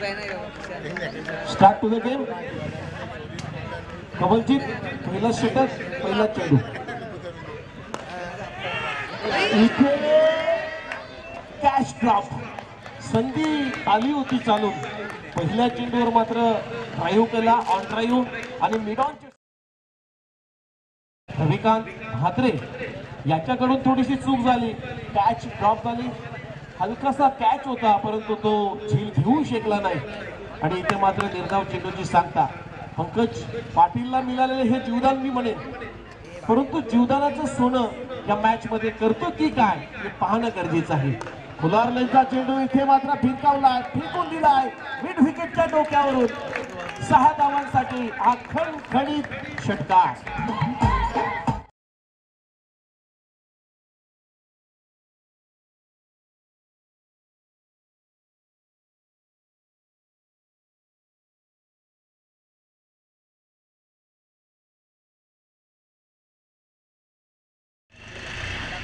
Start to the game Kamaljeet पहिला षटक पहिला चेंडू इथे कॅश ड्रॉप संधी आली होती चालून. पहिल्या चेंडूवर मात्र ड्राईव्ह केला ऑन ड्राईव्ह आणि मिडॉन रविकांत म्हात्रे याच्याकडून थोडीशी चूक झाली. कॅच ड्रॉप झाली. हलकासा कॅच होता परंतु तो झील घेऊ शकला नाही. आणि इथे मात्र निर्धाव चेंडूची सांगता. पंकज पाटीलला मिळालेले हे जीवदान मी म्हणेन. परंतु जीवदानाचं सोनं या मॅच मध्ये करतो की काय हे पाहणं गरजेचं आहे. फुलारलेचा चेंडू इथे मात्र भिरकावलाय फेकून दिलाय. मिड विकेटच्या डोक्यावरून सहा धावांसाठी हा खणखणीत षटकार.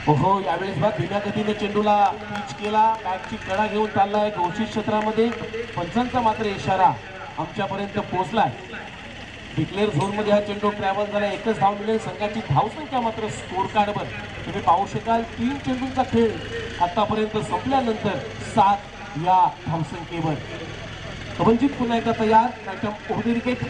हो यावेळेस बघ धीम्या गतीने चेंडूला पीच केला. बॅटची कडा घेऊन चाललाय घोषित क्षेत्रामध्ये. पंचांचा मात्र इशारा आमच्यापर्यंत पोहोचलाय. डिक्लेअर झोनमध्ये हा चेंडू ट्रॅव्हल झाला. एकच धाव मिळेल. संघाची धावसंख्या मात्र स्कोर कार्डवर तुम्ही पाहू शकाल तीन चेंडूंचा खेळ आतापर्यंत संपल्यानंतर सात या धावसंख्येवर कमलजीत पुन्हा एकदा तयार. नाट्यम ओढी विकेट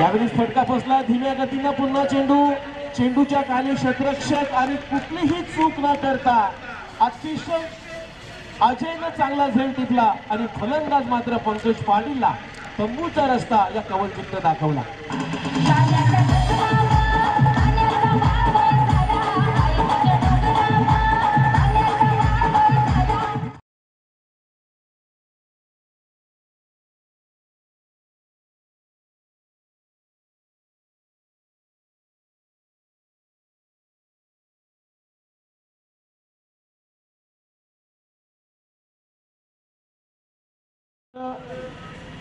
यावेळी फटका फसला धीम्या गतीनं पुन्हा चेंडू. चेंडूच्या खाली शतरक्षक आणि कुठलीही चूक न करता अतिशय अजयनं चांगला झेल टिपला आणि फलंदाज मात्र पंकज पाटीलला तंबूचा रस्ता या कवलचित्र दाखवला.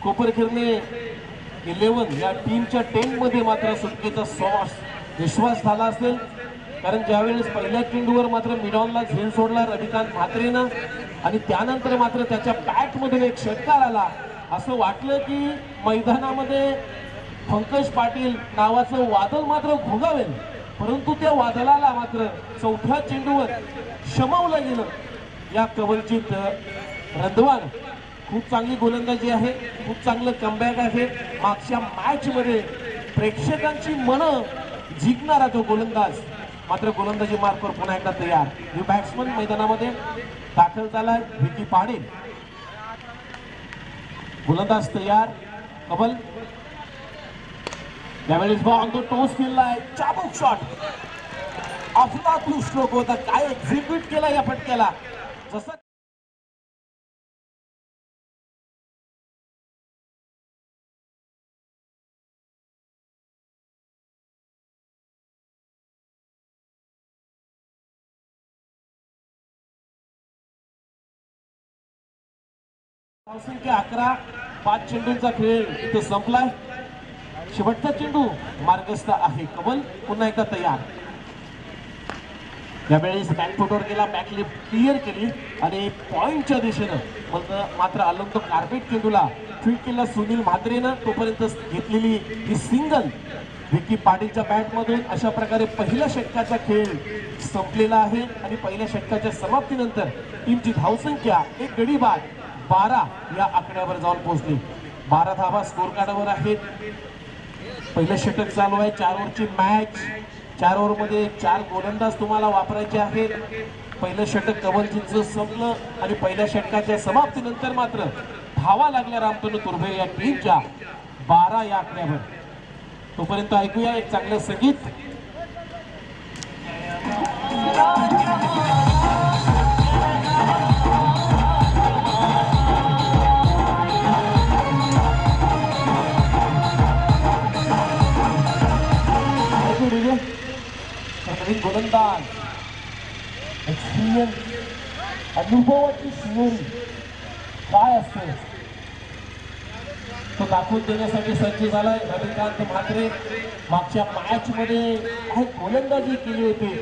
कोपरखिरणे इलेवन या टीमच्या टेनमध्ये मात्र सुटकेचा सॉस विश्वास झाला असेल. कारण ज्यावेळेस पहिल्या चेंडूवर मात्र मिडॉनला झेल सोडला रविकांत म्हात्रेनं आणि त्यानंतर मात्र त्याच्या बॅटमधून एक षटकार आला. असं वाटलं की मैदानामध्ये पंकज पाटील नावाचं वादळ मात्र घोगावेल. परंतु त्या वादळाला मात्र चौथ्या चेंडूवर शमावलं गेलं. या कवलजीत रंधवान खूप चांगली गोलंदाजी आहे खूप चांगलं कमबॅक आहे. मागच्या मॅच मध्ये प्रेक्षकांची मन जिंकणारा तो गोलंदाज. मात्र गोलंदाजी मार्कवर पुन्हा एकदा तयार. हे बॅट्समन मैदानामध्ये दाखल झाला विकी पाटील. गोलंदाज तयार. कबल. त्यावेळेस बॉल तो टोस केलाय. चाबूक शॉट अफलातून स्ट्रोक होता. काय एक्झिक्यूट केला या फटक्याला? जसं धावसंख्या अकरा पाच चेंडूंचा खेळ इथे संपलाय. शेवटचा चेंडू मार्गस्थ आहे कमल. पुन्हा एकदा तयार. त्यावेळेस बॅक गेला बॅक लिफ्ट क्लिअर केली आणि पॉईंटच्या दिशेनं मात्र मात्र अलंग कार्पेट चेंडूला. फीट केला सुनील म्हात्रेनं. तोपर्यंत घेतलेली ही सिंगल विकी पाटीलच्या बॅटमधून अशा प्रकारे पहिल्या षटकाचा खेळ संपलेला आहे. आणि पहिल्या षटकाच्या समाप्तीनंतर टीमची धावसंख्या एक गडी बाद बारा या आकड्यावर जाऊन पोहोचले. बारा धावा स्कोर कार्डवर आहेत. पहिलं षटक चालू आहे. चार ओव्हरची मॅच. चार ओव्हरमध्ये चार गोलंदाज तुम्हाला वापरायचे आहेत. पहिलं षटक कमलजींचं संपलं आणि पहिल्या षटकाच्या समाप्तीनंतर मात्र धावा लागल्या रामतनू तुर्भे या टीमच्या बारा या आकड्यावर. तोपर्यंत ऐकूया एक चांगलं संगीत. तर गोलंदाज एक्सपिरियन्स अनुभवाची शिवरी काय असते तो दाखवून देण्यासाठी सज्ज झालाय रविकांत म्हात्रे मागच्या मॅच मध्ये काय गोलंदाजी केली होती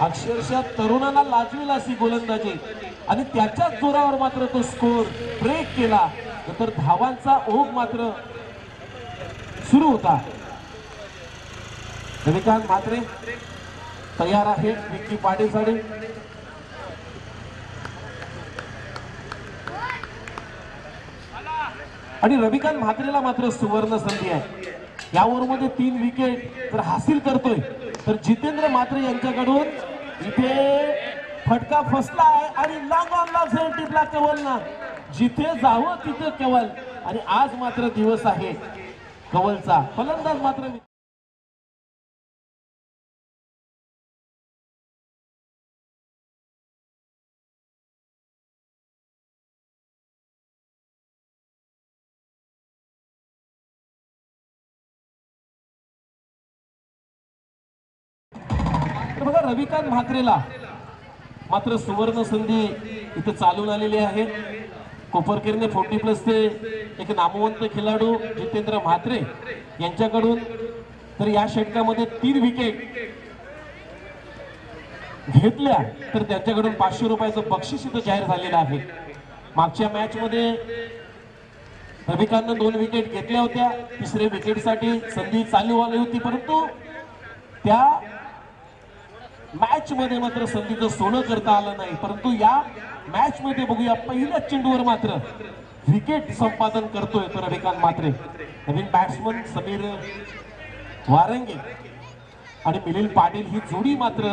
अक्षरशः तरुणाला लाजवेल अशी गोलंदाजी आणि त्याच्याच जोरावर मात्र तो स्कोर ब्रेक केला. नंतर धावांचा ओघ मात्र सुरू होता. रविकांत म्हात्रे. तयार आहे विक्की पाटीलसाठी. आणि रविकांत म्हात्रेला मात्र सुवर्ण संधी आहे. या ओव्हरमध्ये तीन विकेट तर हासिल करतोय. तर जितेंद्र म्हात्रे यांच्याकडून इथे फटका फसला आहे आणि लॉंग ऑन झेल टिपला केवळ ना जिथे जावं तिथे केवल. आणि आज मात्र दिवस आहे कवलचा. फलंदाज मात्र रविकांत म्हात्रेला मात्र सुवर्ण संधी इथं चालून आलेली आहे कोपरकरने फोर्टी प्लसचे एक नामवंत खेळाडू जितेंद्र म्हात्रे यांच्याकडून. तर या षटकामध्ये तीन विकेट घेतल्या तर त्यांच्याकडून पाचशे रुपयाचं बक्षीस इथं जाहीर झालेलं आहे. मागच्या मॅच मध्ये रविकांतनं दोन विकेट घेतल्या होत्या. तिसऱ्या विकेटसाठी संधी चालू आली होती परंतु त्या मॅच मध्ये मात्र संधीचं सोनं करता आलं नाही. परंतु या मॅच मध्ये बघूया पहिल्या चेंडूवर मात्र विकेट संपादन करतोय तो रविकांत मात्रे नवीन बॅट्समन समीर वारंगे आणि मिलिंद पाटील ही जोडी मात्र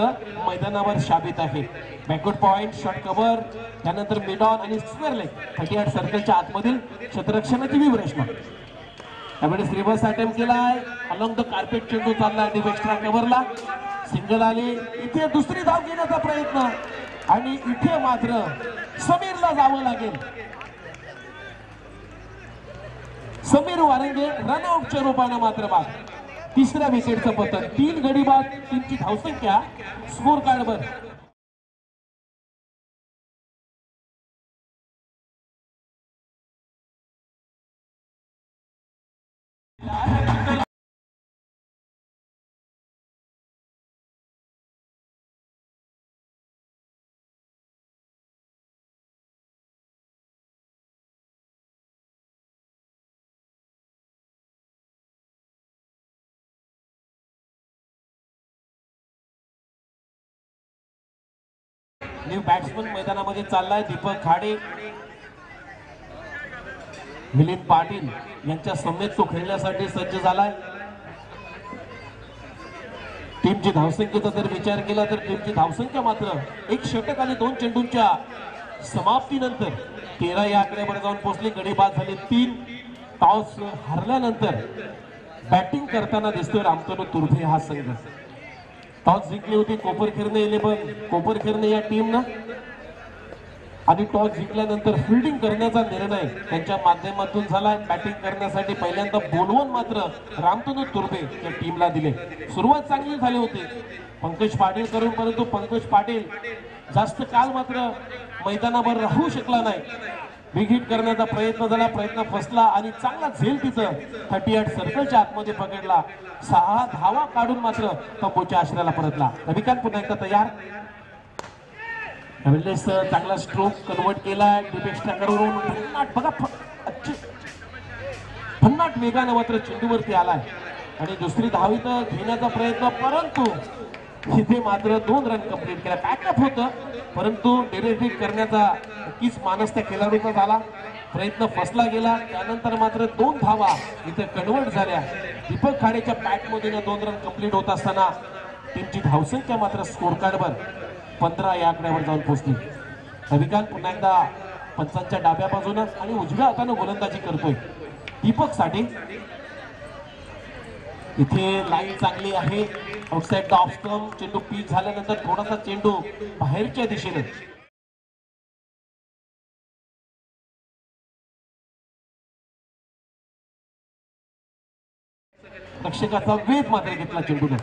मैदानावर शाबित आहे. बॅकवर्ड पॉइंट शॉर्ट कव्हर त्यानंतर मिडॉन आणि स्क्वेअर लेग थर्टी आठ सर्कलच्या आतमधील क्षेत्ररक्षणाची विवरेशना त्यावेळेस रिव्हर्स अटेम्प्ट केलाय. अलॉंग द कार्पेट चेंडू चालला डीप एक्स्ट्रा कव्हरला सिंगल आले. इथे दुसरी धाव घेण्याचा प्रयत्न. आणि इथे मात्र समीरला जावं लागेल. समीर वारंगे रनआउटच्या रूपाने मात्र बाद. तिसऱ्या विकेटचं पतन. तीन गडी बाद. तीनची धावसंख्या. स्कोर कार्डवर न्यू बॅट्समन मैदानामध्ये चाललाय दीपक खाडे. मिलिंद पाटील यांच्या समेत तो खेळण्यासाठी सज्ज झालाय. टीमची धावसंख्येचा जर विचार केला तर टीमची धावसंख्या मात्र एक षटक आणि दोन चेंडूंच्या समाप्तीनंतर तेरा या आकड्यावर जाऊन पोहोचले. गडी बाद झाले तीन. टॉस हरल्यानंतर बॅटिंग करताना दिसतोय रामतनु तुर्भे हा संघ. टॉस जिंकली होती कोपरखिरणे इलेव्हन कोपरखेरने या टीमनं आणि टॉस जिंकल्यानंतर फिल्डिंग करण्याचा निर्णय त्यांच्या माध्यमातून झाला. बॅटिंग करण्यासाठी पहिल्यांदा बोलवून मात्र रामतनु तुर्बे या टीमला दिले. सुरुवात चांगली झाली होती. पंकज पाटील करून परंतु पंकज पाटील जास्त काल मात्र मैदानावर राहू शकला नाही. बिग करण्याचा प्रयत्न झाला प्रयत्न फसला आणि चांगला झेल तिचं थर्टी एट सर्कलच्या आतमध्ये पकडला. सहा धावा काढून मात्र तंबूच्या आश्रयाला परतला. रविकांत पुन्हा एकदा तयार. चांगला स्ट्रोक कन्वर्ट केला डीप एक्स्ट्रा बघा फन्नाट वेगानं मात्र चेंडूवरती आलाय. आणि दुसरी धावी तर घेण्याचा प्रयत्न परंतु इथे मात्र दोन रन कंप्लीट केला. बॅकअप होतं परंतु डेरेटिक करण्याचा नक्कीच मानस त्या खेळाडूचा झाला. प्रयत्न फसला गेला. त्यानंतर मात्र दोन धावा इथे कन्वर्ट झाल्या. दीपक खाडेच्या बॅटमधून दोन रन कंप्लीट होत असताना टीमची धावसंख्या मात्र स्कोर कार्डवर पंधरा या आकड्यावर जाऊन पोहोचली. रविकांत पुन्हा एकदा पंचांच्या डाव्या बाजूनं आणि उजव्या हातानं गोलंदाजी करतोय. दीपकसाठी. इथे लाईन चांगली आहे. आउटसाइड ऑफ स्टंप चेंडू पीच झाल्यानंतर थोडासा चेंडू बाहेरच्या दिशेने. रक्षकाचा वेध मात्र घेतला चेंडूने.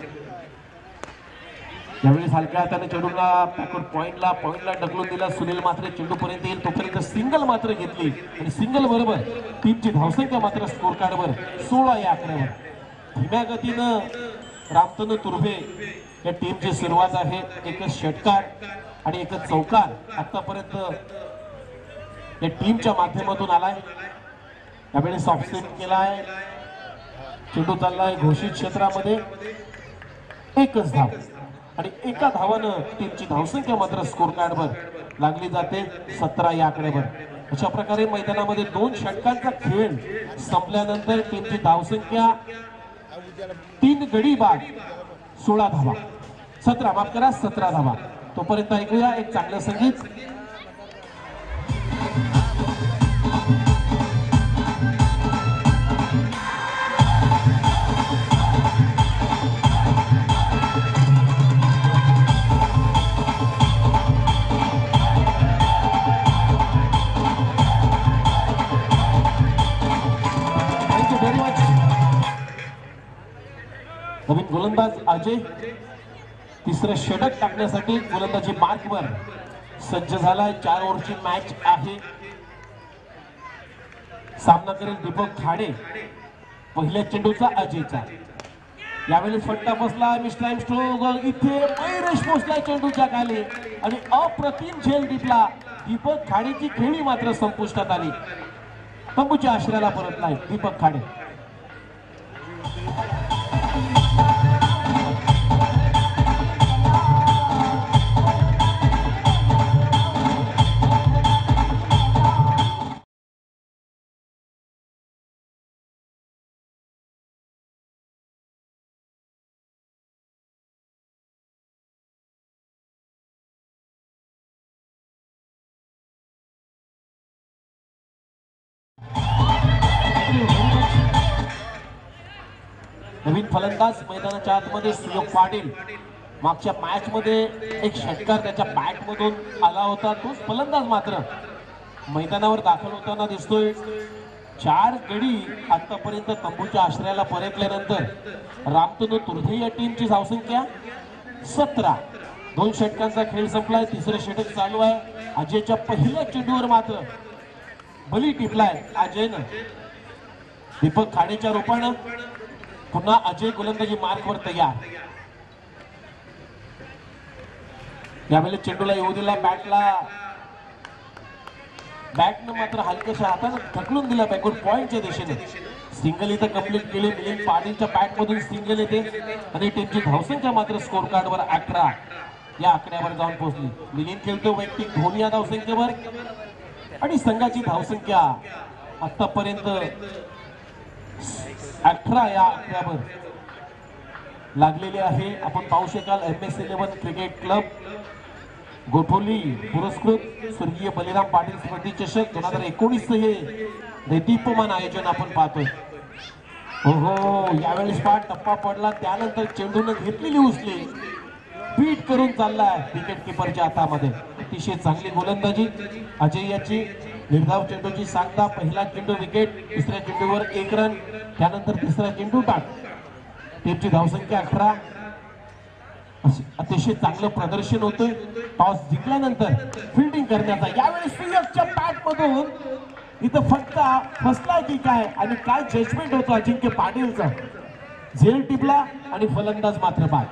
यावेळी हलक्या हाताने चेंडूला बॅकवर्ड पॉइंटला पॉइंटला ढकलून दिला. सुनील मात्र चेंडू पर्यंत येईल तोपर्यंत सिंगल मात्र घेतली. आणि सिंगल बरोबर टीमची धावसंख्या मात्र स्कोर कार्डवर सोळा या अकरावर धीम्या गतीनं रामतनु तुर्भे या टीमची सुरुवात आहे. एकच षटकार आणि एकच चौकार आतापर्यंत या टीमच्या माध्यमातून आलाय. त्यावेळी ऑफ स्पिन केलाय. चेंडू चाललाय घोषित क्षेत्रामध्ये. एकच धाव आणि एका धावानं टीमची धावसंख्या मात्र स्कोर कार्डवर लागली जाते सतरा या आकड्यावर. अशा प्रकारे मैदानामध्ये दोन षटकांचा खेळ संपल्यानंतर टीमची धावसंख्या तीन गडी बाद. सोळा धावा. सतरा माफ करा सतरा धावा. तोपर्यंत ऐकूया एक चांगलं संगीत. गोलंदाज अजय तिसरं षटक टाकण्यासाठी गोलंदाजी मार्कवर सज्ज झालाय. चार ओव्हरची मॅच आहे. सामना करेल दीपक खाडे पहिल्या चेंडूचा अजयचा. यावेळी फट्टा बसला मिस्टर स्ट्रोग इथे पैरेश पोचलाय चेंडूच्या खाली आणि अप्रतिम झेल टिपला दीपक खाडेची खेळी मात्र संपुष्टात आली. तंबूच्या आश्रयाला परत नाही दीपक खाडे. नवीन फलंदाज मैदानाच्या आतमध्ये सुयोग पाटील. मागच्या मॅच मध्ये एक षटकार त्याच्या बॅट मधून आला होता. तोच फलंदाज मात्र मैदानावर दाखल होताना दिसतोय. चार गडी आतापर्यंत तंबूच्या आश्रयाला परतल्यानंतर रामतनू तुर्धे या टीमची धावसंख्या सतरा. दोन षटकांचा खेळ संपलाय. तिसरं षटक चालू आहे. अजयच्या पहिल्या चेंडूवर मात्र बली टिपलाय अजयनं. दीपक खाडेच्या रूपानं पुन्हा अजय गोलंदाजी मार्कवर तयार. यावेळी चेंडूला येऊ दिला बॅटला. बॅटनं मात्र हलक्याशा हातानं ढकलून दिला बॅकवर पॉईंटच्या दिशेने. सिंगल इथं कंप्लीट केली. मिलिंद पाटीलच्या बॅट मधून सिंगल येते. आणि टीमची धावसंख्या मात्र स्कोर कार्डवर अकरा. या आकड्यावर जाऊन पोहोचली. मिलिंद खेळतो वैयक्तिक धोनी या धावसंख्येवर आणि संघाची धावसंख्या आतापर्यंत अठरा या आकड्यावर लागलेली आहे. आपण पाहू शकाल M S eleven cricket club Gotholi पुरस्कृत स्वर्गीय बलिराम पाटील स्मृती चषक दोन हजार एकोणीस हे दैदीप्यमान आयोजन आपण पाहतोय. हो हो यावेळेस पाठ टप्पा पडला. त्यानंतर चेंडूनं घेतलेली उचली पीठ करून चाललाय विकेट किपरच्या हातामध्ये. अतिशय चांगली गोलंदाजी. अजय याची निर्धाव चेंडूची सांगता पहिला चेंडू विकेट दुसऱ्या चेंडूवर एक रन त्यानंतर तिसरा चेंडू टाक टीमची धावसंख्या अठरा. अतिशय चांगलं प्रदर्शन होतंय. टॉस जिंकल्यानंतर फिल्डिंग करण्याचा यावेळी सुयशच्या पॅट मधून इथं फटका फसला की काय आणि काय जजमेंट होतो अजिंक्य पाटीलचा. झेल टिपला आणि फलंदाज मात्र बाद.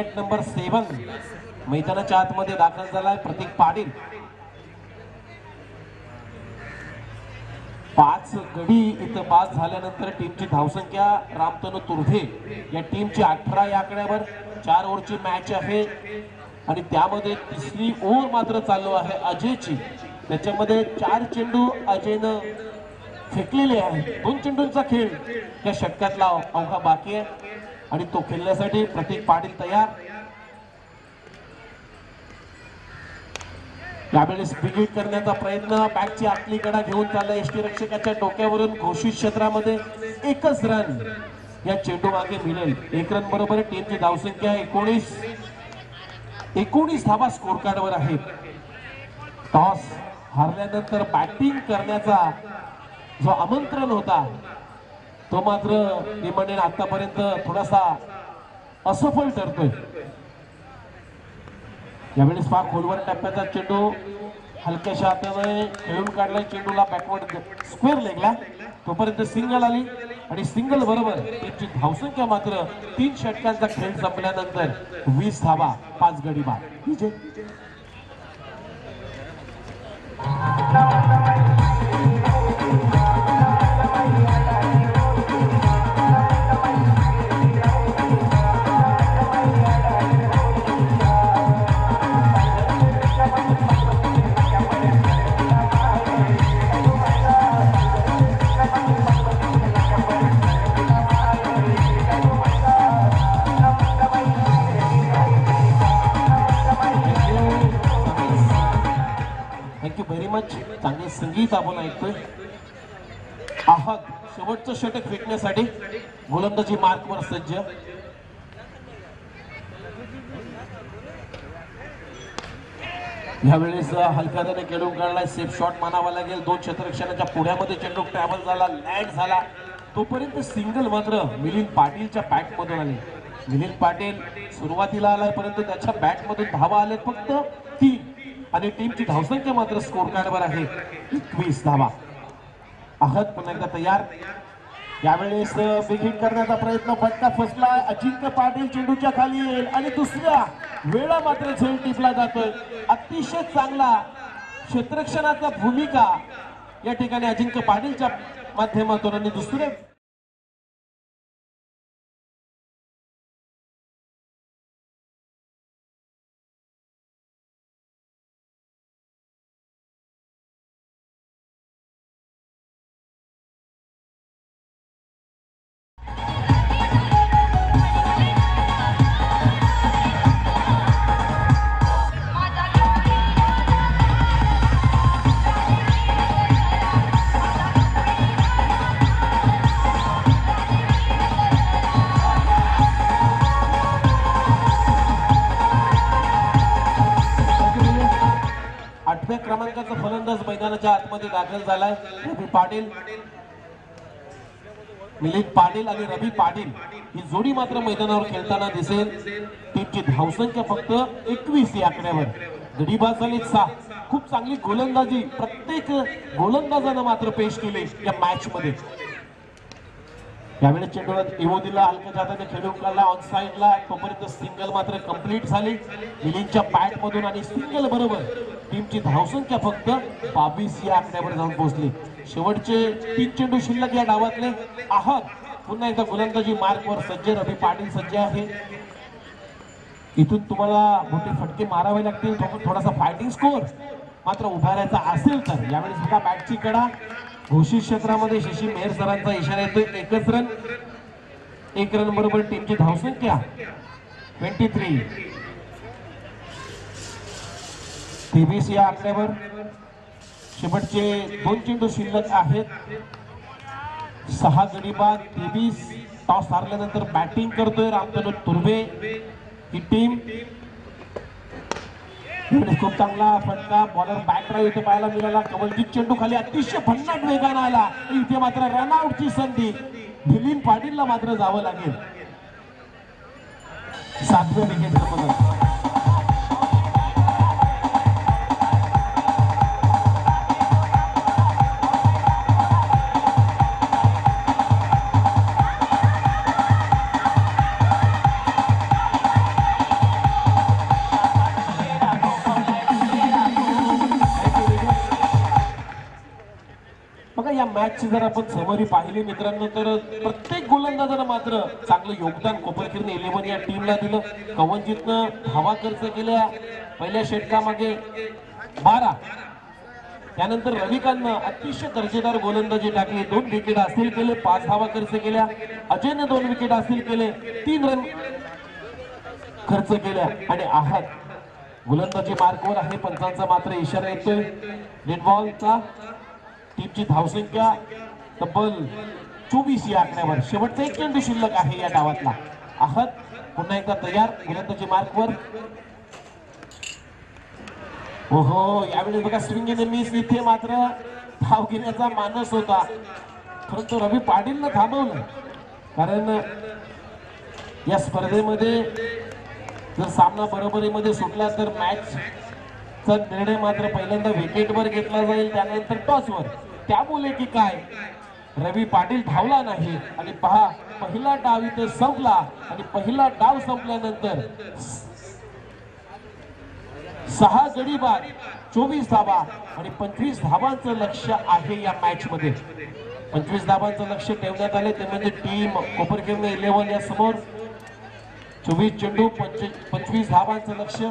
इनेट नंबर सेवन. मैदानाच्या आतमध्ये दाखल झालाय प्रतीक पाटील. पाच गडी इथं पास झाल्यानंतर टीमची धावसंख्या रामतनु तुर्भे या टीमची अठरा या आकड्यावर चार ओव्हरची मॅच आहे. आणि त्यामध्ये तिसरी ओव्हर मात्र चालू आहे अजयची. त्याच्यामध्ये चार चेंडू अजयनं फेकलेले आहे दोन चेंडूंचा खेळ या षटकातला अवघा बाकी आहे. आणि तो खेळण्यासाठी प्रतीक पाटील तयार. यावेळेस बिगिट करण्याचा प्रयत्न बॅटची आतली कडा घेऊन चालला एष्टी रक्षकाच्या डोक्यावरून घोषित क्षेत्रामध्ये एकच रन या चेंडू मागे मिळेल. एक रन बरोबर टीमची धावसंख्या एकोणीस. एकोणीस धावा स्कोर कार्डवर आहे टॉस हारल्यानंतर बॅटिंग करण्याचा जो आमंत्रण होता तो मात्र मी म्हणेन आतापर्यंत थोडासा असफल ठरतोय. यावेळेस फार खोलवर टप्प्याचा चेंडू हलक्याशा हाताने खेळून काढला चेंडूला बॅकवर्ड स्क्वेअर लेगला तोपर्यंत सिंगल आली आणि सिंगल बरोबर त्यांची धावसंख्या मात्र तीन षटकांचा खेळ संपल्यानंतर वीस धावा पाच गडी बाद. विजय. व्हेरी मच चांगलं संगीत आपण ऐकतोय. आहात. शेवटचं षटक फेकण्यासाठी गोलंदाजी मार्कवर सज्ज. यावेळेस हलक्याने खेळून काढलाय. सेफ शॉट मानावा लागेल. दोन क्षेत्ररक्षणाच्या पुढ्यामध्ये चेंडू ट्रॅव्हल झाला. लँड झाला. तोपर्यंत सिंगल मात्र मिलिंद पाटीलच्या बॅट मधून आले. मिलिंद पाटील सुरुवातीला आलाय परंतु त्याच्या बॅट मधून धावा आले फक्त तीन. आणि टीमची धावसंख्या मात्र स्कोर कार्डवर आहे एकवीस धावा. आहात पुन्हा एकदा तयार. यावेळेस बिगिट करण्याचा प्रयत्न फटका फसला अजिंक्य पाटील चेंडूच्या खाली येईल. आणि दुसऱ्या वेळा मात्र झेल टिपला जातोय. अतिशय चांगला क्षेत्रक्षणाचा भूमिका या ठिकाणी अजिंक्य पाटीलच्या माध्यमातून आणि दुसरे मध्ये दाखल झालाय. रवी पाटील. मिलिंद पाटील आणि रवी पाटील ही जोडी मात्र मैदानावर खेळताना दिसेल. टीमची धावसंख्या फक्त एकवीस या आकड्यावर. गडीबाज झाली सहा. खूप चांगली गोलंदाजी. प्रत्येक गोलंदाजानं मात्र पेश केली या मॅच मध्ये. यावेळेस चेंडूला इमोदीला दिला हलक्या हाताने खेळून ऑन साईडला तोपर्यंत सिंगल मात्र कंप्लीट झाली. मिलिंगच्या बॅट मधून आणि सिंगल बरोबर टीमची धावसंख्या फक्त बावीस या आकड्यावर जाऊन पोहोचली. शेवटचे तीन चेंडू शिल्लक या डावातले. आहात. पुन्हा एकदा गोलंदाजी मार्कवर सज्ज रवी पाटील सज्ज आहे. इथून तुम्हाला मोठे फटके मारावे लागतील. थोडासा फायटिंग स्कोर मात्र उभारायचा असेल तर. यावेळी सुद्धा बॅटची कडा. घोषित क्षेत्रामध्ये शशी मेहर सरांचा इशारा येतोय. एकच रन. एक रन बरोबर टीमची धावसंख्या. ट्वेंटी थ्री तेवीस या आकड्यावर. शेवटचे दोन चेंडू शिल्लक आहेत. सहा गडी बाद तेवीस टॉस हारल्यानंतर बॅटिंग करतोय रामतनु तुर्भे ही टीम खूप चांगला फटका बॉलर बॅक ड्राईव्ह इथे पाहायला मिळाला. कवलजीत चेंडू खाली अतिशय भन्नाट वेगानं आला इथे मात्र रनआउटची संधी. मिलिंद पाटीलला मात्र जावं लागेल. सातव्या विकेट या मॅचची जर आपण समरी पाहिली मित्रांनो तर प्रत्येक गोलंदाजानं मात्र चांगलं योगदान कोपरखिरने इलेव्हन या टीमला दिलं. कवनजीतनं धावा खर्च केल्या पहिल्या षटकामागे. बारा. त्यानंतर रविकांतनं अतिशय दर्जेदार गोलंदाजी टाकली. दोन विकेट हासिल केले पाच धावा खर्च केल्या. अजयनं दोन विकेट हासिल केले तीन रन खर्च केल्या. आणि आहात. गोलंदाजी मार्कवर आहे पंचांचा मात्र इशारा येतोय. नेटबॉलचा टीमची धावसंख्या तब्बल चोवीस या आकड्यावर. शेवटचा एक चेंडू शिल्लक आहे या डावातला आहत पुन्हा एकदा तयार गोलंदाजी मार्कवर ओहो यावेळी बघा स्विंग मिस इथे मात्र धाव घेण्याचा मानस होता. परंतु रवी पाटीलनं थांबवलं. कारण या स्पर्धेमध्ये जर सामना बरोबरीमध्ये सुटला तर मॅच चा निर्णय मात्र पहिल्यांदा विकेटवर घेतला जाईल त्यानंतर टॉसवर त्यामुळे की काय? रवी पाटील धावला नाही. आणि पहा पहिला डाव इथे संपला आणि पहिला डाव संपल्यानंतर सहा गडी बाद चोवीस धाबा आणि पंचवीस धाबांचं लक्ष आहे या मॅच मध्ये पंचवीस धाबांचं लक्ष ठेवण्यात आले ते म्हणजे टीम कोपरखेड इलेव्हन या समोर. चोवीस चेंडू पंच- पंचवीस धाबांचं लक्ष.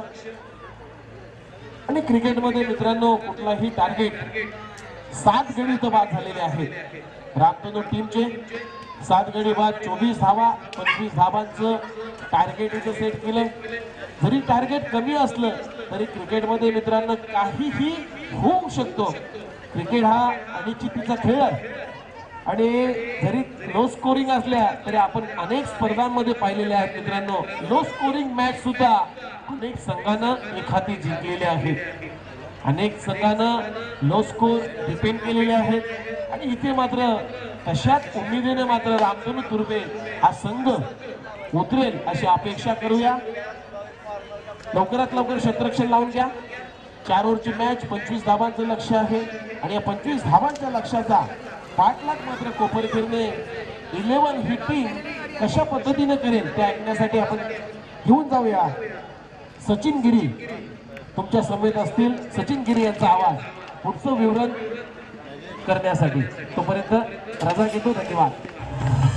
आणि क्रिकेटमध्ये मित्रांनो कुठलाही टार्गेट सात गडी तो बाद झालेले आहेत. रामतनू टीमचे सात गडी बाद चोवीस धावा पंचवीस धावांचं टार्गेट इथं सेट केलं जरी टार्गेट कमी असलं तरी क्रिकेटमध्ये मित्रांनो काहीही होऊ शकतो. क्रिकेट हा अनिश्चितीचा खेळ आहे. आणि जरी लो स्कोरिंग असल्या तरी आपण अनेक स्पर्धांमध्ये पाहिलेले आहेत मित्रांनो. लो स्कोरिंग मॅच सुद्धा अनेक संघानं एखादी जिंकलेले आहेत. अनेक संघानं लो स्कोर डिपेंड केलेले आहेत. आणि इथे मात्र तशाच उमेदीने मात्र रामधनू तुर्बे हा संघ उतरेल अशी अपेक्षा करूया. लवकरात लवकर शत्ररक्षण लावून घ्या. चार ओव्हरची मॅच पंचवीस धाबांचं लक्ष आहे. आणि या पंचवीस धाबांच्या लक्षाचा पाठलाग मात्र कोपरखेरने इलेव्हन ही टीम कशा पद्धतीने करेल ते ऐकण्यासाठी आपण घेऊन जाऊया. सचिन गिरी. तुमच्या समेत असतील सचिन गिरी यांचा आवाज. पुढचं विवरण करण्यासाठी तोपर्यंत रजा घेतो धन्यवाद.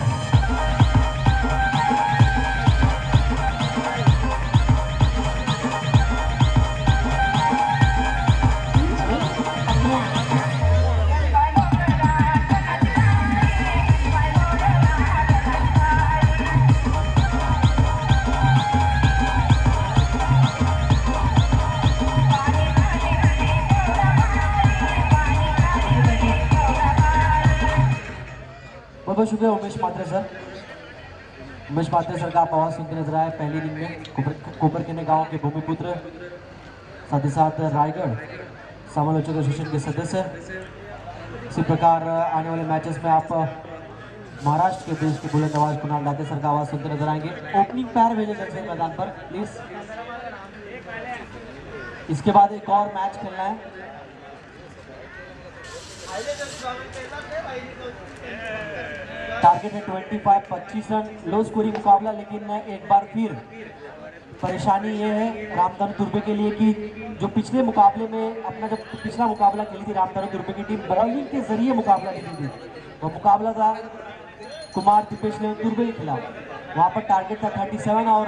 बहुत शुक्रिया उमेश पात्रे सर? उमेश पात्रे सर का आप आवाज़ सुनते नज़र आए, पहली दिन में। कोपर केने गाँव के भूमिपुत्र, साथ ही साथ रायगढ़ समालोचक एसोसिएशन के सदस्य। इसी प्रकार, आने वाले मैचेस में आप, महाराष्ट्र के देश के बुलंद आवाज़ कुणाल दाते सर का आवाज़ सुनते नज़र आएँगे। ओपनिंग पैर भेजे जैसे मैदान पर प्लीज़ इसके बाद एक और मैच खेलना है। टारगेट है 25 25 रन लो स्कोरिंग मुकाबला, लेकिन एक बार फिर परेशानी ये है रामधनु दुर्बे के लिए कि जो पिछले मुकाबले में अपना जब पिछला मुकाबला खेली थी रामधनु दुर्बे की टीम बॉलिंग के ज़रिए मुकाबला खेली थी। वो मुकाबला था कुमार दीपेश ने दुर्बे के खिलाफ। वहाँ पर टारगेट था 37 और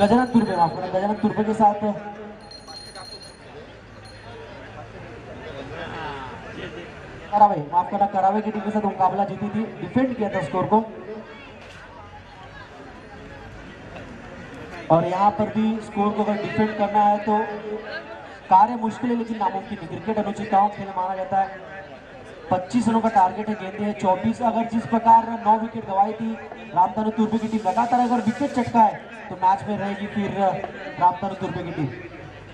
गजानंद दुर्बे माफ़ करें गजानंद दुर्बे के साथ करावे। माफ़ करना, करावे की टीम के साथ मुकाबला जीती थी। डिफेंड किया था स्कोर को। और यहाँ पर भी स्कोर को अगर डिफेंड करना है तो कार्य मुश्किल है, लेकिन नामुमकिन है। क्रिकेट अनुचिताओं खेल माना जाता है। 25 रनों का टारगेट है, गेंदे है 24 अगर जिस प्रकार नौ विकेट गवाई थी रामधनु तुर्बे की टीम लगातार अगर विकेट चटका है तो मैच में रहेगी फिर रामधनु तुर्बे की टीम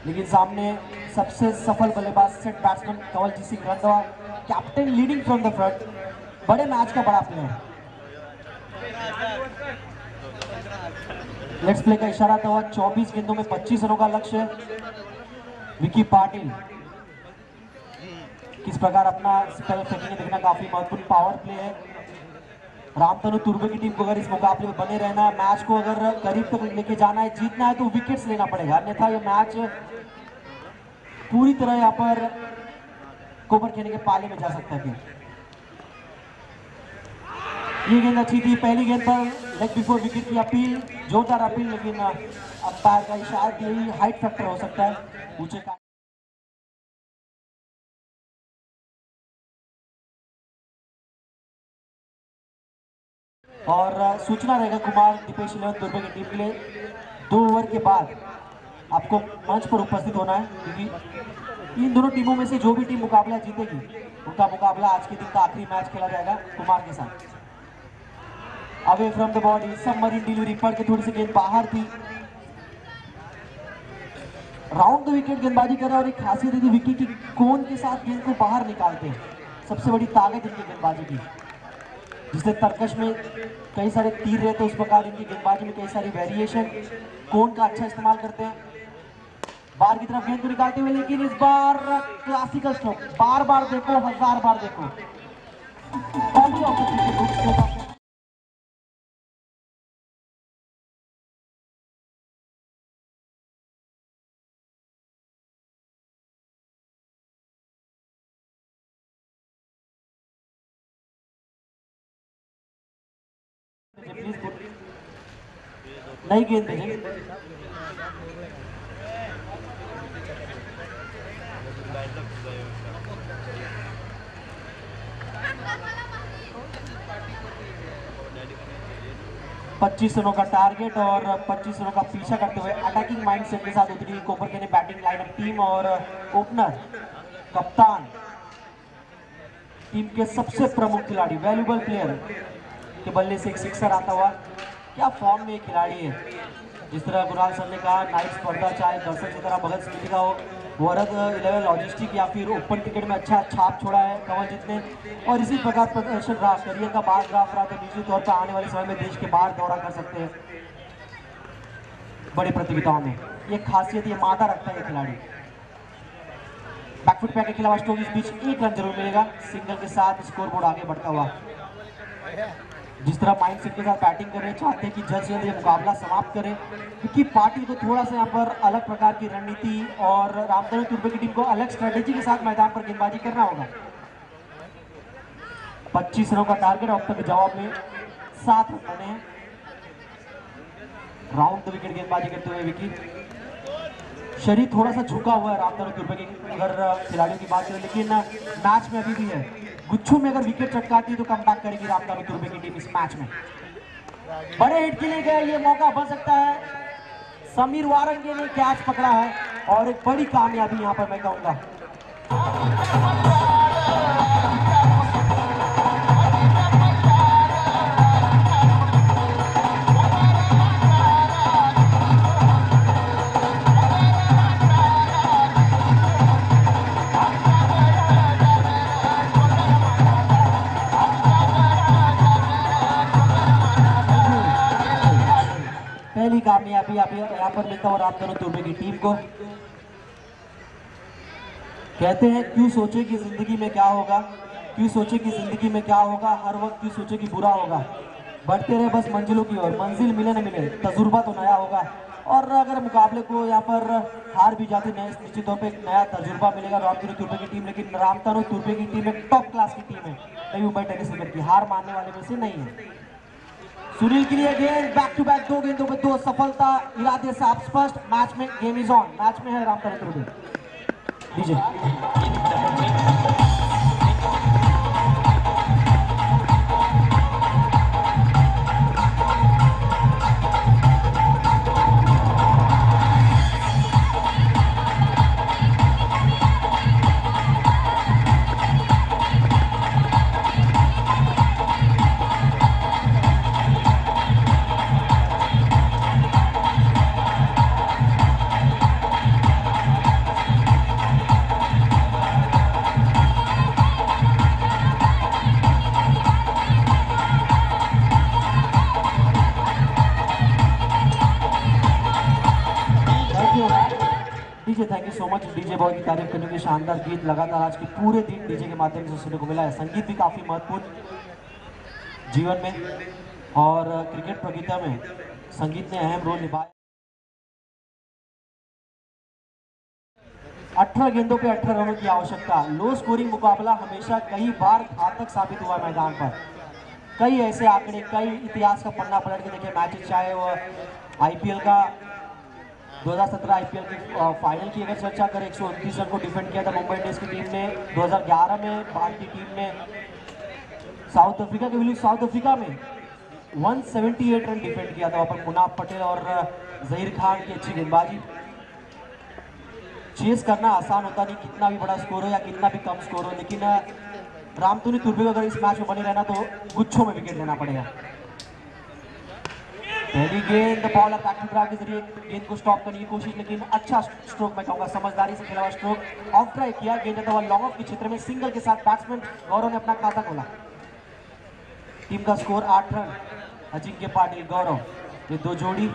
लेकिन सामने सबसे सफल बल्लेबाज set batsman Kanwaljeet Singh Randhawa captain leading from the front बड़े मैच का बड़ा प्लेयर लेट्स प्ले का इशारा था हुआ 24 गेंदों में 25 रनों का लक्ष्य विकी पाटिल किस प्रकार अपना स्पेल फेंकेंगे देखना काफ़ी महत्वपूर्ण पावर प्ले है। रामतनु तुर्बे की टीम को अगर इस मुकाबले में बने रहना है मैच को अगर करीब तक लेके जाना है, जीतना है तो विकेट्स लेना पड़ेगा। अन्यथा ये मैच पूरी तरह यहाँ पर कोबर खेलने के पाले में जा सकता है ये गेंद अच्छी थी पहली गेंद पर लेग बिफोर विकेट की अपील, जोरदार अपील, लेकिन अंपायर का इशारा यही हाइट फैक्टर हो सकता है। ऊँचे का और सूचना रहेगा कुमार दीपेश इलेवन दुर्बे की टीम के लिए। दो ओवर के बाद आपको मंच पर उपस्थित होना है, क्योंकि इन दोनों टीमों में से जो भी टीम मुकाबला जीतेगी, उनका मुकाबला आज के दिन का आखिरी मैच खेला जाएगा कुमार के साथ। Away from the body submarine delivery पड़ के थोड़ी सी गेंद बाहर थी। राउंड द विकेट गेंदबाजी कर रहा और एक खासियत है कि विकी की कोन के साथ गेंद को बाहर निकालते हैं। सबसे बड़ी ताकत इनकी गेंदबाजी की, जिससे तर्कश में कई सारे तीर रहते हैं, उस प्रकार इनकी गेंदबाजी में कई सारी वेरिएशन कोन का अच्छा इस्तेमाल करते हैं। बार की तरफ़ गेंद को निकालते हुए लेकिन इस बार क्लासिकल स्ट्रोक बार बार देखो, हज़ार बार देखो। नहीं of the cricket, good stroke of the- please नई गेंद भेजें पच्चीस रनों का टारगेट और 25 रनों का पीछा करते हुए अटैकिंग माइंडसेट के साथ उतरी कोपर के बैटिंग लाइनअप टीम और ओपनर कप्तान टीम के सबसे प्रमुख खिलाड़ी वैल्यूबल प्लेयर के बल्ले से एक सिक्सर आता हुआ। क्या फॉर्म में खिलाड़ी है? जिस तरह गुराल सर ने कहा, नाइट स्पर्धा चाहे दर्शक की तरह भगत सिंह का हो वरद इलेवन लॉजिस्टिक या फिर ओपन क्रिकेट में अच्छा छाप छोड़ा है कंवलजीत ने और इसी प्रकार प्रदर्शन रहा करियर का बार ग्राफ रहा तो निश्चित तौर पर आने वाले समय में देश के बाहर दौरा कर सकते हैं। बड़ी प्रतियोगिताओं में। ये खासियत, ये मादा रखता है खिलाड़ी। बैकफुट पैक खिलाफ स्टोक इस बीच एक रन ज़रूर मिलेगा। सिंगल के साथ स्कोर बोर्ड आगे बढ़ता हुआ। जिस तरह माइंड सेट के साथ बैटिंग कर रहे हैं, चाहते हैं कि जल्द से जल्द ये मुकाबला समाप्त करें। क्योंकि पार्टी को थोड़ा सा यहाँ पर अलग प्रकार की रणनीति और रामधनु तुर्बे की टीम को अलग स्ट्रेटेजी के साथ मैदान पर गेंदबाजी करना होगा। 25 रनों का टारगेट अब तक जवाब में सात रन बने हैं। राउंड द विकेट गेंदबाजी करते हुए विकी। शरीर थोड़ा सा झुका हुआ है रामधन दुर्बे की, अगर खिलाड़ियों की बात करें, लेकिन मैच में अभी भी है। गुच्छू में अगर विकेट चटकाती है तो कम बैक करेगी रामधन दुर्बे की टीम इस मैच में। बड़े हिट के लिए गए ये मौका बन सकता है। समीर वारंगे ने कैच पकड़ा है और एक बड़ी कामयाबी यहाँ पर मैं कहूँगा। पहली कामयाबी आप यहाँ पर मिलता हूँ रामधनु तुर्बे की टीम को। कहते हैं, क्यों सोचे कि ज़िंदगी में क्या होगा? क्यों सोचे कि ज़िंदगी में क्या होगा? हर वक्त क्यों सोचे कि बुरा होगा? बढ़ते रहे बस मंजिलों की ओर। मंजिल मिले न मिले, तजुर्बा तो नया होगा। और अगर मुकाबले को यहाँ पर हार भी जाते, नए निश्चित तौर पे एक नया तजुर्बा मिलेगा रामधनु तुर्बे की टीम, लेकिन रामधनु तुर्बे की टीम एक टॉप क्लास की टीम है। नई मुंबई टेनिस की हार मानने वाले में से नहीं है। सुनील के लिए गेंद बैक टू बैक दो गेंदों में दो सफलता। इरादे से आप स्पष्ट मैच में गेम इज़ ऑन मैच में है राम तरह डीजे डीजे बॉय की तारीफ़ करने के शानदार गीत लगातार आज के पूरे दिन डीजे के माध्यम से सुनने को मिला है। संगीत भी काफ़ी महत्वपूर्ण जीवन में और क्रिकेट प्रतियोगिता में संगीत ने अहम रोल निभाया। अठारह गेंदों पे अठारह रनों की आवश्यकता, लो स्कोरिंग मुकाबला हमेशा कई बार घातक साबित हुआ मैदान पर। कई ऐसे आंकड़े, कई इतिहास का पन्ना पलट के देखे मैचेस चाहे वो आईपीएल का 2017 आईपीएल की फाइनल की अगर चर्चा करें, एक सौ उनतीस रन को डिफेंड किया था मुंबई इंडियंस की टीम ने। 2011 में भारतीय टीम ने साउथ अफ्रीका के विरुद्ध साउथ अफ्रीका में 178 रन डिफेंड किया था। वहाँ पर मुनाफ पटेल और जहीर खान की अच्छी गेंदबाजी। चेस करना आसान होता नहीं, कितना भी बड़ा स्कोर हो या कितना भी कम स्कोर हो, लेकिन रामतुनी तुर्बे को अगर इस मैच में बने रहना तो गुच्छों में विकेट लेना पड़ेगा। पहली गेंद बॉलर बैक ड्राइव के ज़रिए गेंद को स्टॉप करने की कोशिश, लेकिन अच्छा स्ट्रोक मैं कहूँगा, समझदारी से खेला हुआ स्ट्रोक ऑफ़ ड्राइव किया, गेंद जाता लॉन्ग ऑफ़ के क्षेत्र में सिंगल के साथ बैट्समैन गौरव ने अपना खाता खोला. टीम का स्कोर आठ रन. अजिंक्य पाटिल, गौरव ये दो जोड़ी.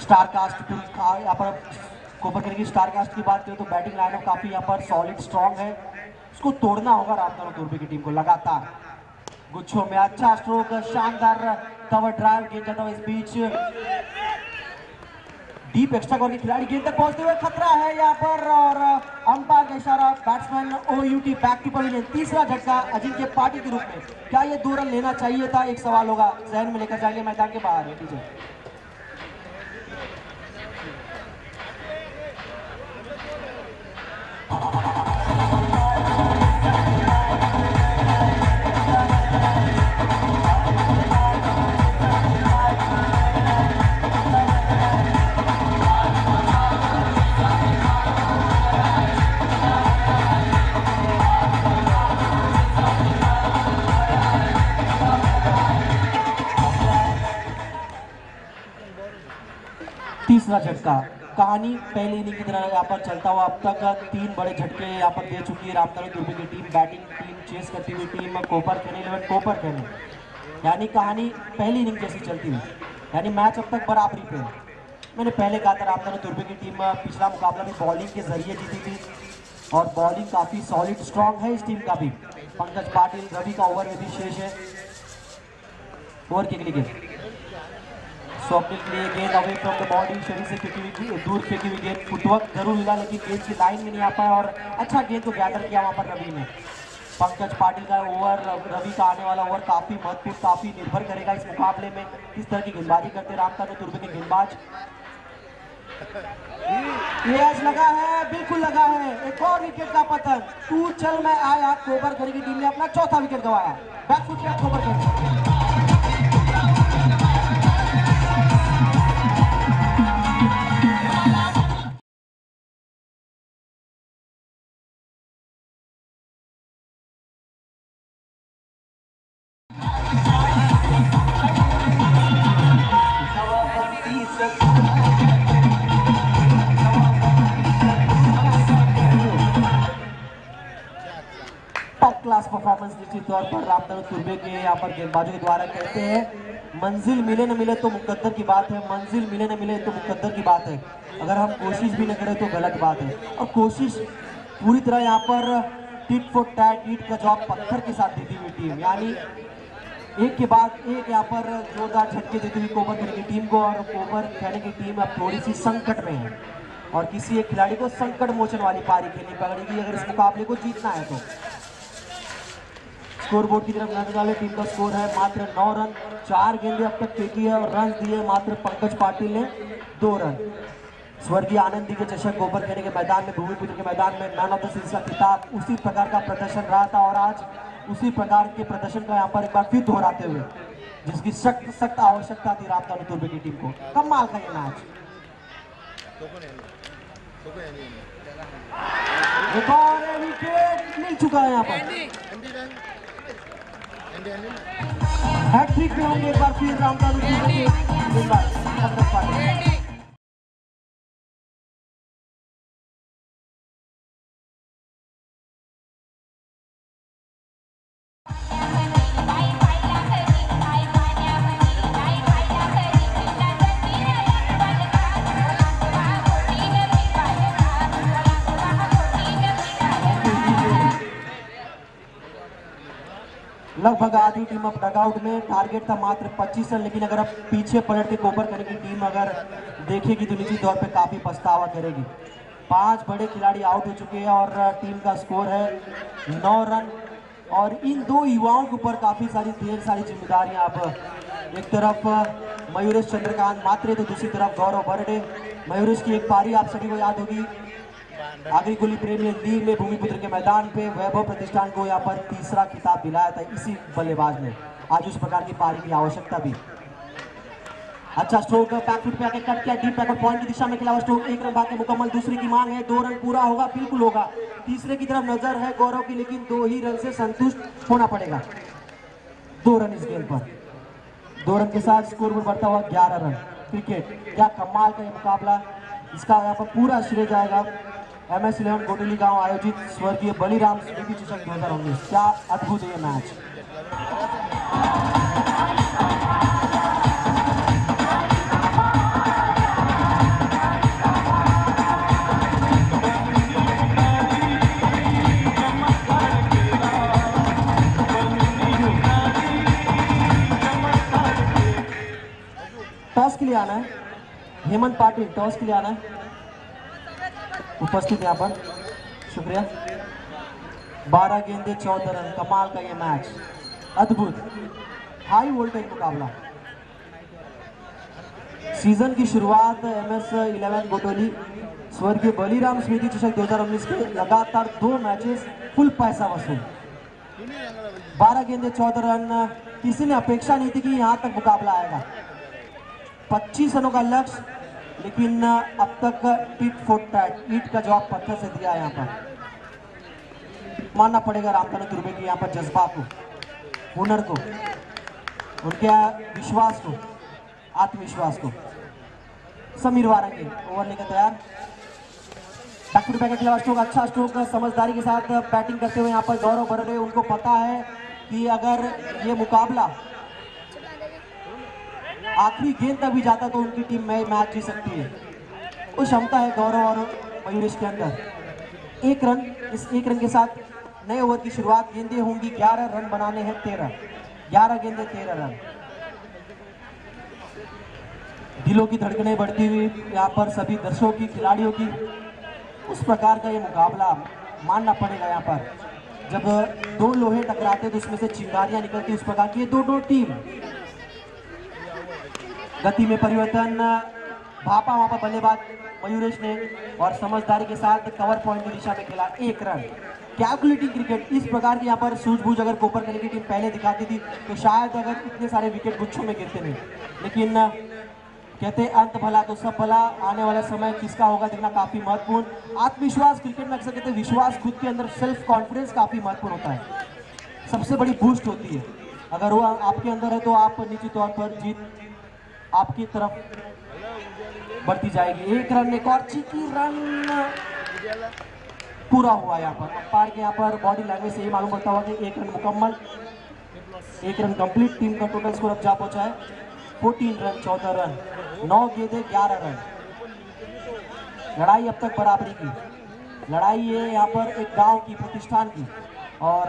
स्टार कास्ट यहाँ पर कोपर करके स्टार कास्ट की बात करें तो बैटिंग लाइनअप काफ़ी यहाँ पर सॉलिड स्ट्रांग है. उसको तोड़ना होगा रामतारो तुर्बे की टीम को लगातार. गुच्छों में अच्छा स्ट्रोक शानदार कवर ड्राइव गेंद जाता हुआ इस बीच डीप एक्स्ट्रा कॉर्नर खिलाड़ी गेंद तक पहुँचते हुए खतरा है यहाँ पर और अंपायर का इशारा बैट्समैन ओ यू की बैक टू पवेलियन तीसरा झटका अजिंक्य पार्टी के रूप में। क्या ये दो रन लेना चाहिए था? एक सवाल होगा, जहन में लेकर जाएँगे मैदान के बाहर कीजिए झटका कहानी पहले इनिंग की तरह यहाँ पर चलता हुआ अब तक तीन बड़े झटके यहाँ पर दे चुकी है रामतरण दुर्बे की टीम, बैटिंग टीम, चेस करती हुई टीम, कोपर खेने इलेवन कोपर खेने यानी कहानी पहली इनिंग जैसी चलती हुई। यानी मैच अब तक बराबरी पे मैंने पहले कहा था रामतरण दुर्बे की टीम पिछला मुकाबला भी बॉलिंग के ज़रिए जीती थी और बॉलिंग काफ़ी सॉलिड, स्ट्रांग है इस टीम का भी। पंकज पाटिल रवि का ओवर में भी शेष है। ओवर के? गेंद स्वप्निल के लिए गेंद अवे फ्रॉम द बॉडी शरीर से फेंकी हुई थी। दूर फेंकी हुई गेंद, फुटवर्क ज़रूर मिला, लेकिन गेंद की लाइन में नहीं आ पाया और अच्छा गेंद को गैदर किया वहाँ पर रवि ने। पंकज पाटिल का ओवर रवि का आने वाला ओवर काफ़ी महत्वपूर्ण, काफ़ी निर्भर करेगा इस मुकाबले में। किस तरह की गेंदबाजी करते रामतानु तुर्बे के गेंदबाज। ये आज लगा है, बिल्कुल लगा है। एक और विकेट का पतन तू चल मैं आया कोबर करी की टीम ने अपना चौथा विकेट गवाया। बैकफुट किया कोबर करी निश्चित तौर पर रामधनु तुर्बे के यहाँ पर गेंदबाजों के द्वारा कहते हैं। मंजिल मिले न मिले तो मुकद्दर की बात है। मंजिल मिले न मिले तो मुकद्दर की बात है। अगर हम कोशिश भी न करें तो गलत बात है। और कोशिश पूरी तरह यहाँ पर टिट फॉर टैट ईट का जवाब पत्थर के साथ देती हुई टीम। यानी एक के बाद एक यहाँ पर जोरदार झटके देती हुई कोबर खेने की टीम को और कोबर खेने की टीम अब थोड़ी सी संकट में है। और किसी एक खिलाड़ी को संकट मोचन वाली पारी खेलनी पड़ेगी अगर इस मुकाबले को जीतना है तो। स्कोर बोर्ड की तरफ़ नज़र डाले टीम का स्कोर है मात्र नौ रन, चार गेंदे अब तक फेंकी है और रन दिए मात्र पंकज पाटिल ने दो रन। स्वर्गीय आनंदी के चषक गोबर खेने के मैदान में भूमिपुत्र के मैदान में मैन ऑफ़ द सीरीज़ का खिताब उसी प्रकार का प्रदर्शन रहा था और आज उसी प्रकार के प्रदर्शन का यहाँ पर एक बार फिर दोहराते हुए, जिसकी सख्त सख्त आवश्यकता थी रामतानु तुर्बे की टीम को। कमाल का ये मैच विकेट मिल चुका है यहाँ पर। हैट्रिक होंगे एक बार फिर रामतानु लगभग आधी टीम अब डगआउट में टारगेट था मात्र 25 रन, लेकिन अगर अब पीछे पलट के कोपर करने की टीम, अगर देखेगी तो निश्चित तौर पे काफ़ी पछतावा करेगी। पाँच बड़े खिलाड़ी आउट हो चुके हैं और टीम का स्कोर है नौ रन। और इन दो युवाओं के ऊपर काफ़ी सारी ढेर सारी जिम्मेदारियाँ अब एक तरफ़ मयूरेश चंद्रकांत मात्रे तो दूसरी तरफ़ गौरव बर्डे। मयूरेश की एक पारी आप सभी को याद होगी। आगरी गोली प्रीमियर लीग में भूमिपुत्र के मैदान पे वैभव प्रतिष्ठान को यहाँ पर तीसरा खिताब दिलाया था, इसी बल्लेबाज ने। आज उस प्रकार की पारी की आवश्यकता भी। अच्छा स्ट्रोक बैकफुट पे आके कट किया डीप बैक पॉइंट की दिशा में खिलावा स्ट्रोक एक रन भाग के मुकम्मल, दूसरी की मांग है, दो रन पूरा होगा, बिल्कुल होगा। तीसरे की तरफ़ नज़र है गौरव की, लेकिन दो ही रन से संतुष्ट होना पड़ेगा। दो रन इस गेम पर। दो रन के साथ स्कोर पर बढ़ता हुआ ग्यारह रन। क्रिकेट क्या कमाल का ये मुकाबला। इसका यहाँ पर पूरा श्रेय जाएगा। एम एस इलेवन गोटेली गाँव आयोजित स्वर्गीय बलिराम स्मृति चषक 2019 क्या अद्भुत है ये मैच टॉस के लिए आना है। हेमंत पाटिल टॉस के लिए आना है। उपस्थित यहाँ पर। शुक्रिया। बारह गेंदे, चौदह रन। कमाल का ये मैच अद्भुत। हाई वोल्टेज मुकाबला। सीज़न की शुरुआत एम एस इलेवन गोटोली स्वर्गीय बलिराम स्मृति चषक 2019 के लगातार दो मैचेस फुल पैसा वसूल। बारह गेंदे, चौदह रन। किसी ने अपेक्षा नहीं थी कि यहाँ तक मुकाबला आएगा। 25 रनों का लक्ष्य लेकिन अब तक टिट फॉर टैट ईट का जवाब पत्थर से दिया है यहाँ पर, मानना पड़ेगा रामतनु दुर्बे के यहाँ पर जज्बा को, हुनर को, उनके विश्वास को, आत्मविश्वास को। समीर वारंगे, ओवर लेकर तैयार। बैक टू बैक स्ट्रोक अच्छा स्ट्रोक समझदारी के साथ बैटिंग करते हुए यहाँ पर गौरव भर रहे उनको पता है कि अगर ये मुकाबला आखिरी गेंद तक भी जाता तो उनकी टीम में मैच जीत सकती है। वो क्षमता है गौरव और मयूरेश के अंदर। एक रन, इस एक रन के साथ नए ओवर की शुरुआत गेंदें होंगी। ग्यारह रन बनाने हैं तेरह। ग्यारह गेंदे, तेरह रन। दिलों की धड़कने बढ़ती हुई यहाँ पर सभी दर्शकों की, खिलाड़ियों की। उस प्रकार का ये मुकाबला मानना पड़ेगा यहाँ पर। जब दो लोहे टकराते तो उसमें से चिंगारियाँ निकलती उस प्रकार की ये दो दो टीम गति में परिवर्तन, भापा वहाँ पर बल्लेबाज मयूरेश ने और समझदारी के साथ कवर पॉइंट की दिशा में खेला एक रन। कैलकुलेटिंग क्रिकेट इस प्रकार की यहाँ पर सूझबूझ अगर कोपर करने की टीम पहले दिखाती थी तो शायद अगर इतने सारे विकेट गुच्छों में गिरते नहीं लेकिन, कहते अंत भला तो सब भला, आने वाला समय किसका होगा देखना काफ़ी महत्वपूर्ण। आत्मविश्वास क्रिकेट में अक्सर कहते विश्वास खुद के अंदर सेल्फ कॉन्फिडेंस काफ़ी महत्वपूर्ण होता है। सबसे बड़ी बूस्ट होती है। अगर वो आपके अंदर है तो आप निश्चित तौर पर जीत आपकी तरफ़ बढ़ती जाएगी। एक रन, एक और चीकी रन। पूरा हुआ यहाँ पर। अंपायर के यहाँ पर बॉडी लैंग्वेज से ये मालूम पड़ता हुआ कि एक रन मुकम्मल, एक रन कंप्लीट टीम का टोटल स्कोर अब जा पहुँचा है। 14 रन 14 रन, नौ गेंदे 11 रन। लड़ाई अब तक बराबरी की। लड़ाई है यहाँ पर एक गाँव की प्रतिष्ठान की। और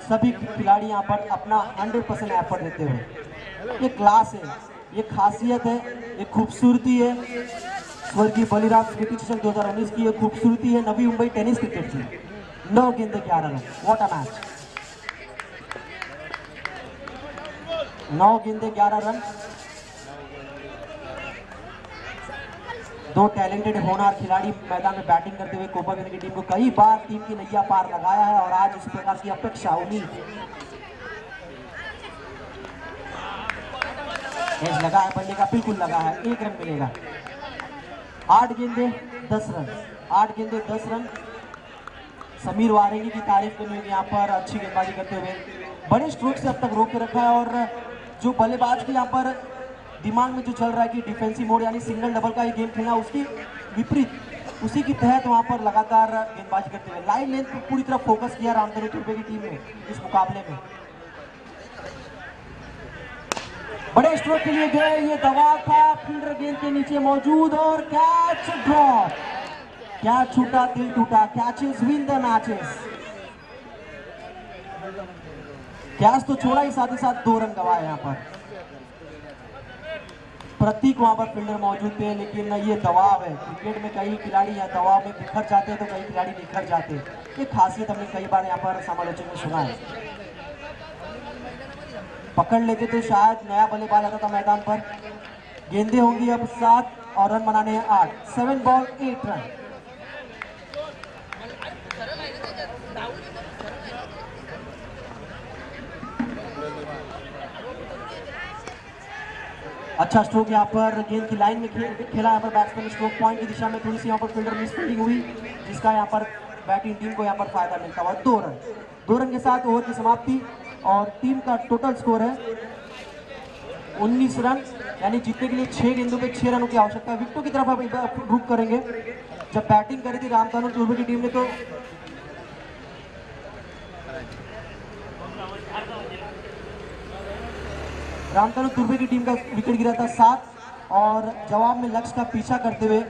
सभी खिलाड़ी यहाँ पर अपना 100 परसेंट एफर्ट देते हुए। ये क्लास है। ये खासियत है, ये खूबसूरती है। स्वर्गीय बलिराम स्मृति चषक 2019 की ये खूबसूरती है। नवी मुंबई टेनिस क्रिकेट की। नौ गेंदे ग्यारह रन वॉट अ मैच नौ गेंदे ग्यारह रन दो टैलेंटेड होनार खिलाड़ी मैदान में बैटिंग करते हुए कोपा की टीम को कई बार टीम की नैया पार लगाया है और आज इस प्रकार की अपेक्षा, उम्मीद। एज लगा है बल्ले का बिल्कुल लगा है, एक रन मिलेगा। आठ गेंदे, दस रन। आठ गेंदे, दस रन। समीर वारेंगी की तारीफ़ करनी होगी यहाँ पर, अच्छी गेंदबाजी करते हुए। बड़े स्ट्रोक से अब तक रोक के रखा है, और जो बल्लेबाज की यहाँ पर दिमाग में जो चल रहा है कि डिफेंसिव मोड, यानी सिंगल डबल का ये गेम खेलना, उसकी विपरीत, उसी के तहत वहाँ पर लगातार गेंदबाजी करते हुए। लाइन लेंथ पर पूरी तरह फोकस किया रामधनु तुर्बे की टीम ने इस मुकाबले में। बड़े स्ट्रोक के लिए गए ये दबाव था, फील्डर गेंद के नीचे मौजूद और कैच ड्रॉ क्या छूटा, दिल टूटा catches win the matches catch तो छोड़ा ही, साथ ही साथ दो रन गवाए यहाँ पर। प्रतीक वहाँ पर फील्डर मौजूद थे, लेकिन ये दबाव है। क्रिकेट में कई खिलाड़ी यहाँ दबाव में बिखर जाते हैं तो कई खिलाड़ी निखर जाते हैं। ये खासियत हमने कई बार यहाँ पर समालोचन में सुना है। पकड़ लेते तो शायद नया बल्लेबाज आता था मैदान पर। गेंदे होंगी अब सात और रन बनाने हैं आठ। सेवन बॉल एट रन अच्छा स्ट्रोक यहाँ पर गेंद की लाइन में खे- खेला यहाँ पर बैट्समैन स्ट्रोक पॉइंट की दिशा में। थोड़ी सी यहाँ पर फील्डर मिस फील्डिंग हुई, जिसका यहाँ पर बैटिंग टीम को यहाँ पर फ़ायदा मिलता हुआ। दो रन दो रन के साथ ओवर की समाप्ति। और टीम का टोटल स्कोर है 19 रन, यानी जीतने के लिए छह गेंदों पे छह रनों की आवश्यकता है। विकेटों की तरफ़ आप रुक करेंगे। जब बैटिंग करी थी रामतानु चौबे की टीम ने तो रामतानु तुर्बे की टीम का विकेट गिरा था सात, और जवाब में लक्ष्य का पीछा करते हुए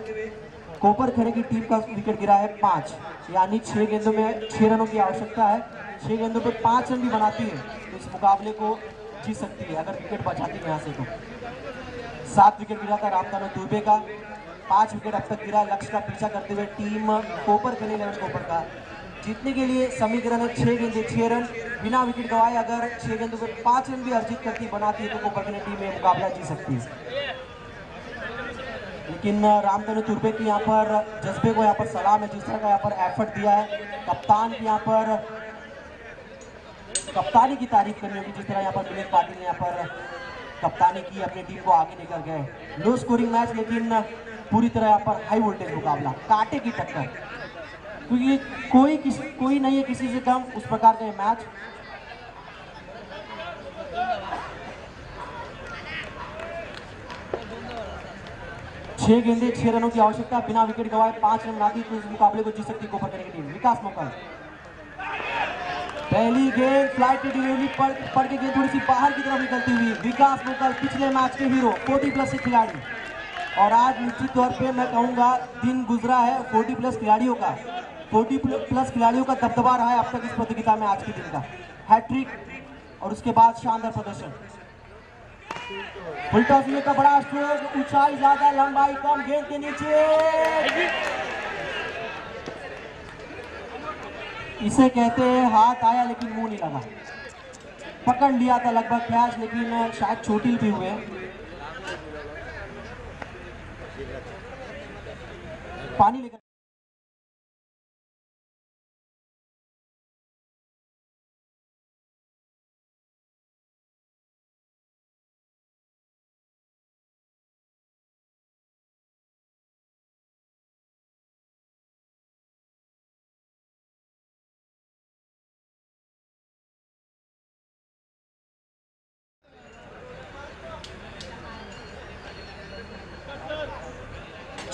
कोपर खेड़े की टीम का विकेट गिरा है पाँच, यानी छह गेंदों में छह रनों की आवश्यकता है। छह गेंदों पे पाँच रन भी बनाती है तो इस मुकाबले को जीत सकती है, अगर विकेट बचाती है यहाँ से तो। सात विकेट गिरा था रामतानु तुर्बे का, पाँच विकेट अब तक गिरा, लक्ष्य का पीछा करते हुए टीम कोपर खेले इलेवन कोपर का। जीतने के लिए समीकरण है छह गेंदे छह रन, बिना विकेट गवाए अगर छह गेंदों पर पाँच रन भी अर्जित करती, बनाती है तो कोपर खेले टीम ये मुकाबला जीत सकती है। लेकिन रामतनु तुर्बे की यहाँ पर, जज्बे को यहाँ पर सलाम है, जिस तरह का यहाँ पर एफर्ट दिया है, कप्तान की यहाँ पर कप्तानी की तारीफ़ करनी होगी जिस तरह यहाँ पर मिलिंद पाटिल ने यहाँ पर कप्तानी की, अपनी टीम को आगे लेकर गए। लो स्कोरिंग मैच, लेकिन पूरी तरह यहाँ पर हाई वोल्टेज मुकाबला, कांटे की टक्कर। क्योंकि कोई किसी, कोई नहीं है किसी से कम उस प्रकार का मैच। छह गेंदे, छह रनों की आवश्यकता, बिना विकेट गवाए पाँच रन बनाती तो इस मुकाबले को जीत सकती कोपर करेगी टीम। विकास मोकल पहली गेंद फ़्लाइट डिलीवरी पड़ पड़ के गेंद थोड़ी सी बाहर की तरफ़ निकलती हुई विकास मोकल पिछले मैच के हीरो 40 प्लस के खिलाड़ी। और आज निश्चित तौर पे मैं कहूँगा, दिन गुजरा है 40 प्लस खिलाड़ियों का। 40 प्लस खिलाड़ियों का दबदबा रहा है अब तक इस प्रतियोगिता में आज के दिन का। हैट्रिक और उसके बाद शानदार प्रदर्शन। फुल टॉस का बड़ा स्ट्रोक ऊंचाई ज़्यादा, लंबाई कम, गेंद के नीचे। इसे कहते हैं, हाथ आया लेकिन मुँह नहीं लगा। पकड़ लिया था लगभग प्याज, लेकिन शायद चोटिल भी हुए। पानी लेकर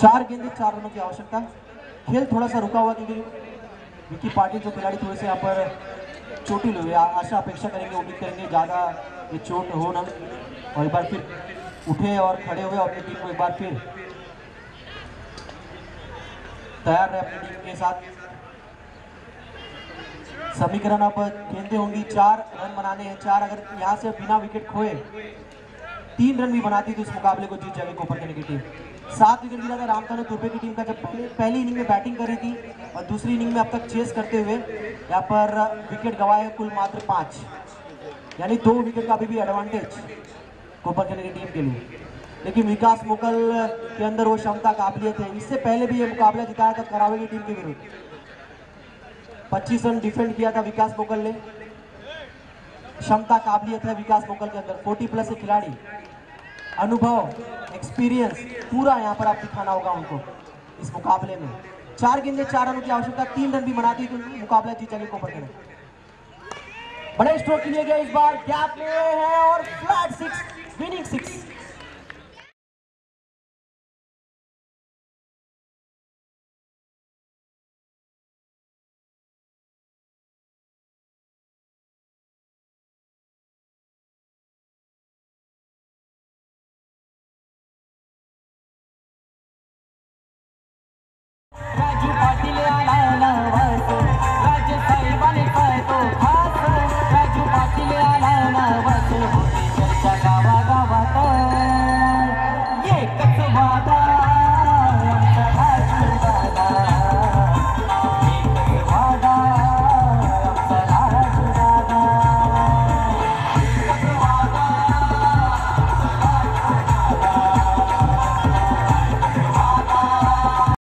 चार गेंदे चार रनों की आवश्यकता खेल थोड़ा सा रुका हुआ क्योंकि विकी पाटिल जो खिलाड़ी थोड़े से यहाँ पर चोटिल हुए। आशा अपेक्षा करेंगे, उम्मीद करेंगे ज़्यादा ये चोट हो ना। और एक बार फिर उठे और खड़े हुए अपनी टीम को एक बार फिर तैयार रहे अपनी टीम के साथ। समीकरण अब गेंदे होंगी। चार रन बनाने हैं। चार अगर यहाँ से बिना विकेट खोए तीन रन भी बनाती तो इस मुकाबले को जीत जाएगी कोपर करने की टीम सात विकेट गिरा था रामकानो तुर्बे की टीम का जब पहली इनिंग में बैटिंग करी थी और दूसरी इनिंग में अब तक चेस करते हुए यहाँ पर विकेट गवाए कुल मात्र पाँच। यानी दो विकेट का अभी भी एडवांटेज कोपर करने की टीम के लिए। लेकिन विकास मुकल के अंदर वो क्षमता काबिलियत है इससे पहले भी ये मुकाबला जिताया था करावे की टीम के विरुद्ध। पच्चीस रन डिफेंड किया था विकास मुकल ने। क्षमता काबिलियत है विकास मोकल के अंदर। 40 प्लस खिलाड़ी। अनुभव एक्सपीरियंस पूरा यहाँ पर आप दिखाना होगा उनको इस मुकाबले में। चार गेंदे, चार रनों की आवश्यकता, तीन रन भी बनाती है मुकाबला जीत जाएगी कोपर करें बड़े स्ट्रोक लिए गए इस बार। गैप में है और फ्लैट सिक्स विनिंग सिक्स